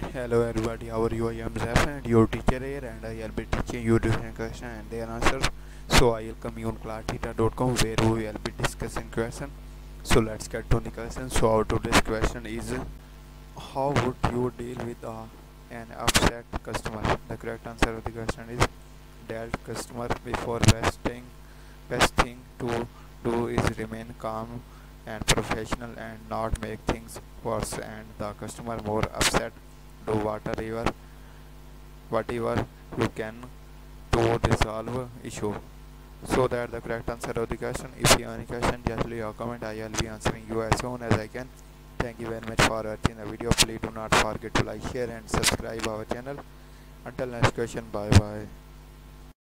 Hello everybody, how are you? I am and your teacher here and I will be teaching you different questions and their answers. So I welcome you on classtheta.com where we will be discussing question. So let's get to the question. So our today's question is how would you deal with uh, an upset customer? The correct answer of the question is dealt customer before best thing best thing to do is remain calm and professional and not make things worse and the customer more upset whatever whatever you can to resolve issue. So that the correct answer of the question if you have any question just leave a comment. I will be answering you as soon as i can. Thank you very much for watching the video. Please do not forget to like share and subscribe our channel. Until next question bye bye